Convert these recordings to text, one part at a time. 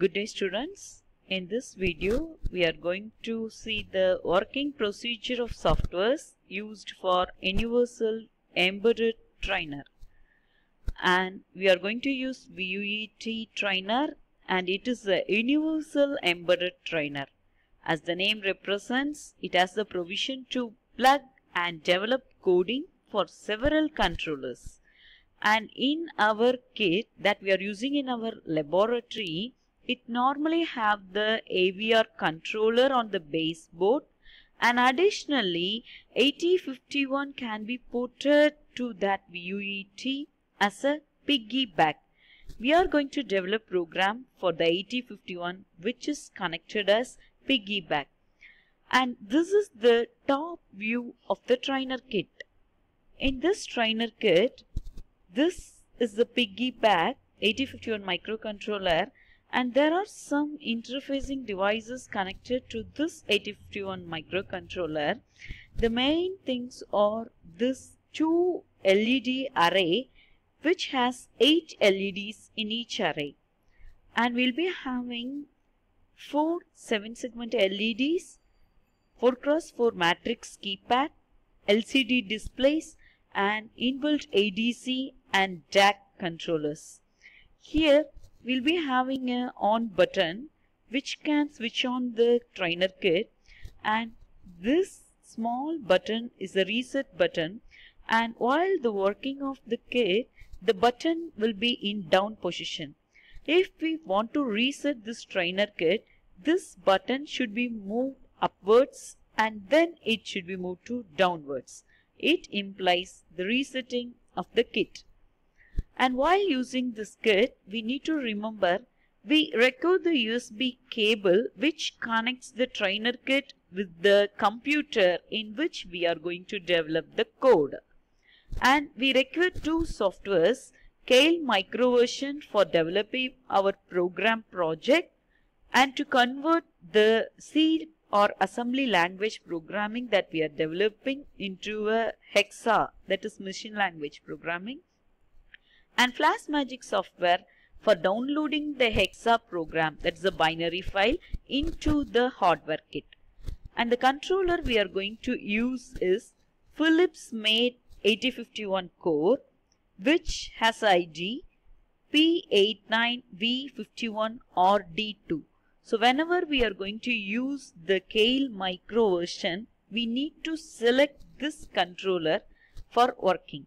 Good day students. In this video we are going to see the working procedure of softwares used for Universal Embedded Trainer. And we are going to use VUET Trainer and it is a Universal Embedded Trainer. As the name represents, it has the provision to plug and develop coding for several controllers. And in our kit that we are using in our laboratory, it normally have the AVR controller on the baseboard and additionally 8051 can be ported to that VUET as a piggyback. We are going to develop program for the 8051 which is connected as piggyback and this is the top view of the trainer kit. In this trainer kit this is the piggyback 8051 microcontroller and there are some interfacing devices connected to this 851 microcontroller. The main things are this two LED array which has 8 LEDs in each array and we'll be having 4 7 segment LEDs, 4 cross 4 matrix keypad, LCD displays and inbuilt ADC and DAC controllers. Here we'll be having a on button which can switch on the trainer kit and this small button is a reset button and while the working of the kit the button will be in down position. If we want to reset this trainer kit this button should be moved upwards and then it should be moved to downwards. It implies the resetting of the kit. And while using this kit, we need to remember we record the USB cable which connects the trainer kit with the computer in which we are going to develop the code. And we require two softwares, Keil Microvision for developing our program project and to convert the C or assembly language programming that we are developing into a hexa that is machine language programming and Flash Magic software for downloading the hexa program that is a binary file into the hardware kit and the controller we are going to use is Philips made 8051 core which has ID P89V51RD2 so whenever we are going to use the Keil Microvision, we need to select this controller for working.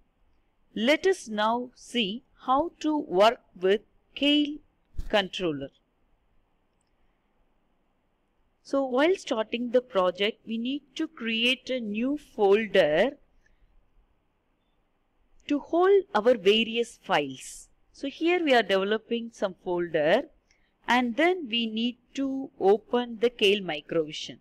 Let us now see how to work with Keil controller. So while starting the project, we need to create a new folder to hold our various files. So here we are developing some folder and then we need to open the Keil Microvision.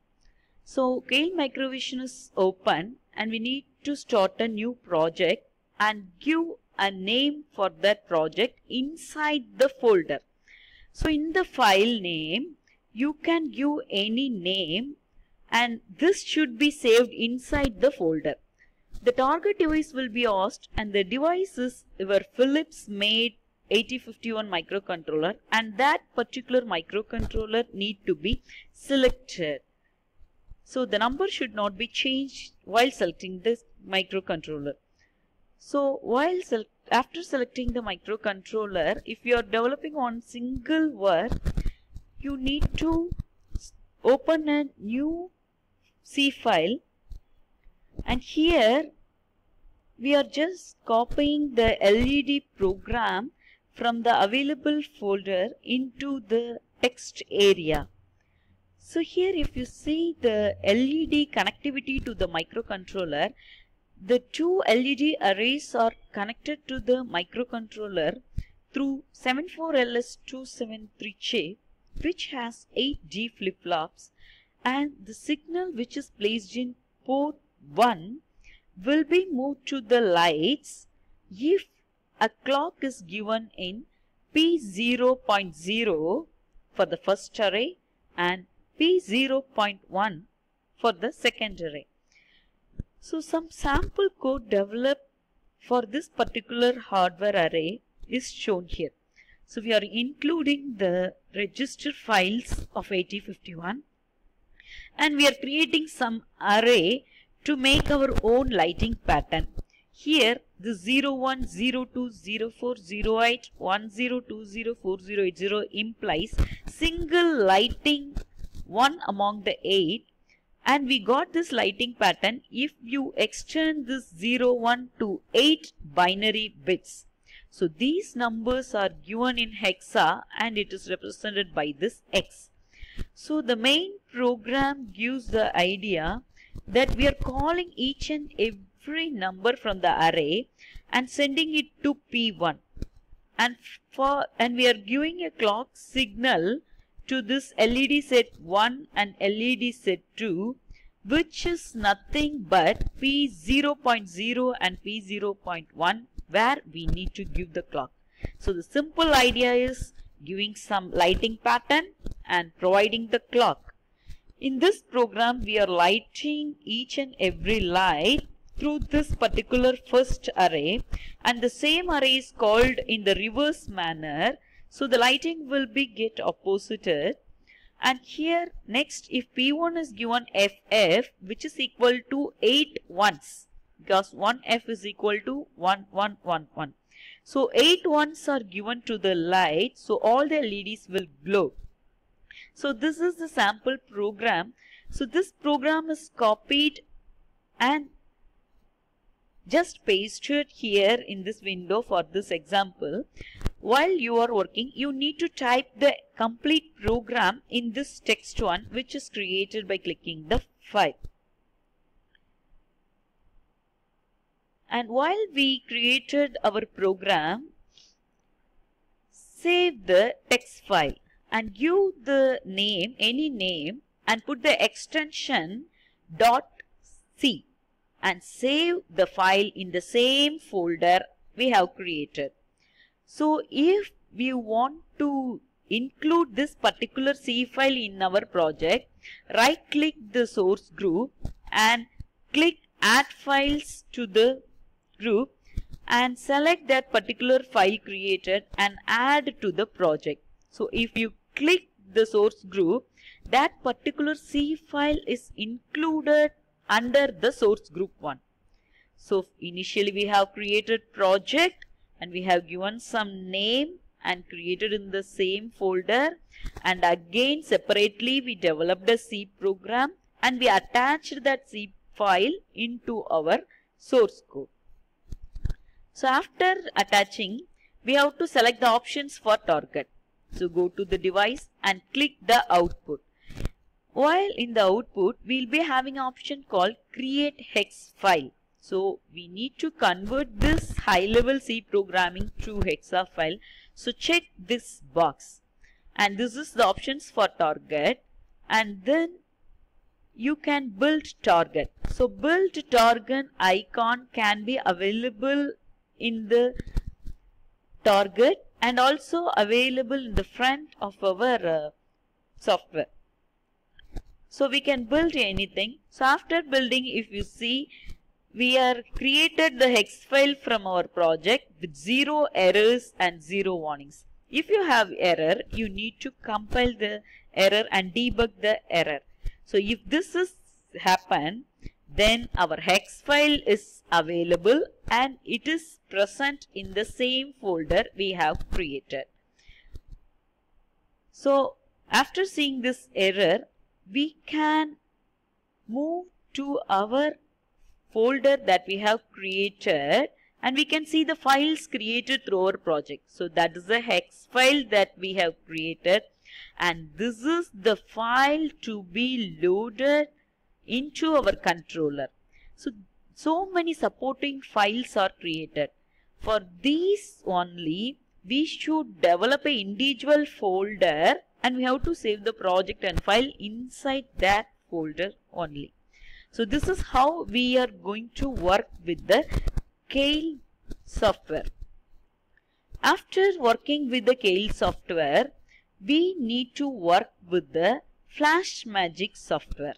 So Keil Microvision is open and we need to start a new project and give a name for that project inside the folder. So in the file name you can give any name and this should be saved inside the folder. The target device will be asked and the device is your Philips made 8051 microcontroller and that particular microcontroller need to be selected. So the number should not be changed while selecting this microcontroller. So while after selecting the microcontroller, if you are developing on single work, you need to open a new C file and here we are just copying the LED program from the available folder into the text area. So here if you see the LED connectivity to the microcontroller, the two LED arrays are connected to the microcontroller through 74LS273 chip which has 8 D flip-flops and the signal which is placed in port 1 will be moved to the lights if a clock is given in P0.0 for the first array and P0.1 for the second array. So some sample code developed for this particular hardware array is shown here. So we are including the register files of 8051 and we are creating some array to make our own lighting pattern. Here the 0102040810204080 implies single lighting one among the 8 and we got this lighting pattern if you extend this 0, 1 to 8 binary bits. So these numbers are given in hexa and it is represented by this x. So the main program gives the idea that we are calling each and every number from the array and sending it to P1 and for and we are giving a clock signal to this LED set 1 and LED set 2 which is nothing but P0.0 and P0.1 where we need to give the clock. So the simple idea is giving some lighting pattern and providing the clock. In this program we are lighting each and every light through this particular first array and the same array is called in the reverse manner so the lighting will be get opposited and here next if P1 is given FF which is equal to 8 ones because 1F is equal to 1 1 1 1. So 8 ones are given to the light so all the LEDs will glow. So this is the sample program. So this program is copied and just pasted here in this window for this example while you are working, you need to type the complete program in this text one which is created by clicking the file. And while we created our program, save the text file and give the name, any name and put the extension dot C and save the file in the same folder we have created. So if we want to include this particular C file in our project, right click the source group and click add files to the group and select that particular file created and add to the project. So if you click the source group, that particular C file is included under the source group one. So initially we have created project and we have given some name and created in the same folder and again separately we developed a C program and we attached that C file into our source code. So after attaching we have to select the options for target. So go to the device and click the output. While in the output we'll be having option called create hex file. So we need to convert this high level C programming to hexa file. So check this box and this is the options for target and then you can build target. So build target icon can be available in the target and also available in the front of our uh, software. So we can build anything. So after building if you see we are created the hex file from our project with zero errors and zero warnings. If you have error, you need to compile the error and debug the error. So if this is happen, then our hex file is available and it is present in the same folder we have created. So after seeing this error, we can move to our folder that we have created and we can see the files created through our project. So that is the hex file that we have created and this is the file to be loaded into our controller. So, so many supporting files are created. For these only, we should develop a individual folder and we have to save the project and file inside that folder only. So this is how we are going to work with the Keil software. After working with the Keil software, we need to work with the Flash Magic software.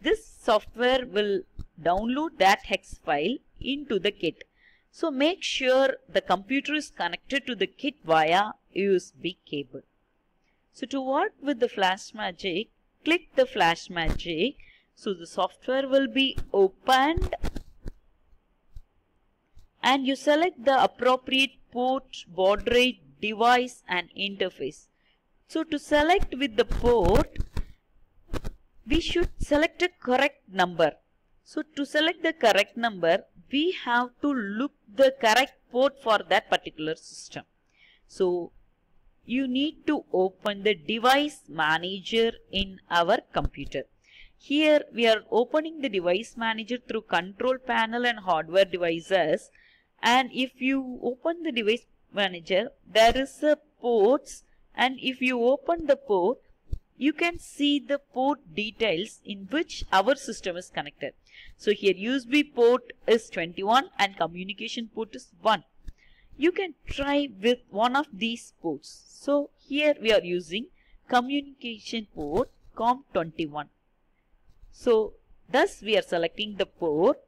This software will download that hex file into the kit. So make sure the computer is connected to the kit via USB cable. So to work with the Flash Magic, click the Flash Magic. So the software will be opened and you select the appropriate port, baud rate, device and interface. So to select with the port, we should select a correct number. So to select the correct number, we have to look the correct port for that particular system. So you need to open the device manager in our computer. Here we are opening the device manager through control panel and hardware devices and if you open the device manager there is a ports and if you open the port you can see the port details in which our system is connected. So here USB port is 21 and communication port is 1. You can try with one of these ports. So here we are using communication port COM21. So thus we are selecting the port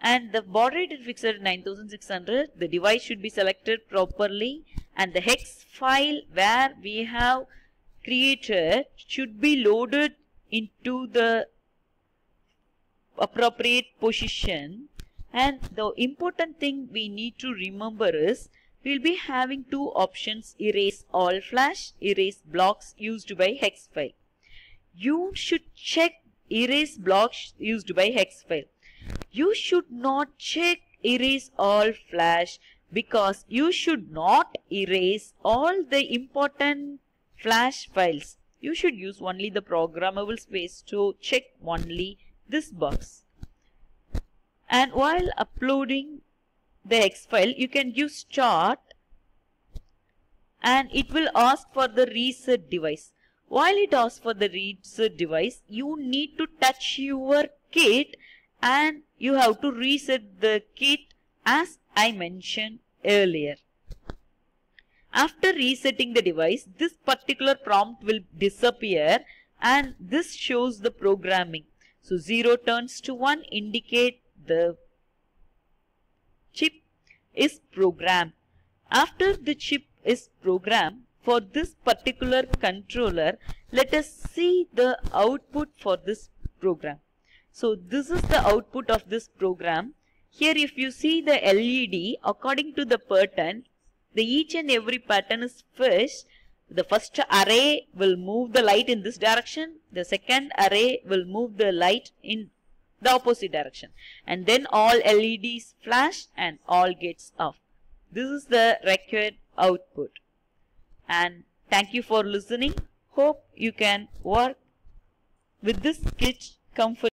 and the baud rate is fixed at 9600 the device should be selected properly. And the hex file where we have created should be loaded into the appropriate position. And the important thing we need to remember is we'll be having two options erase all flash erase blocks used by hex file you should check erase blocks used by hex file you should not check erase all flash because you should not erase all the important flash files. You should use only the programmable space to check only this box. And while uploading the hex file, you can use start and it will ask for the reset device. While it asks for the reset device, you need to touch your kit and you have to reset the kit as I mentioned earlier. After resetting the device, this particular prompt will disappear and this shows the programming. So 0 turns to 1 indicate the chip is programmed. After the chip is programmed, for this particular controller, let us see the output for this program. So this is the output of this program. Here if you see the LED according to the pattern, the each and every pattern is first. The first array will move the light in this direction. The second array will move the light in the opposite direction. And then all LEDs flash and all gets off. This is the required output. And thank you for listening. Hope you can work with this kit comfortably.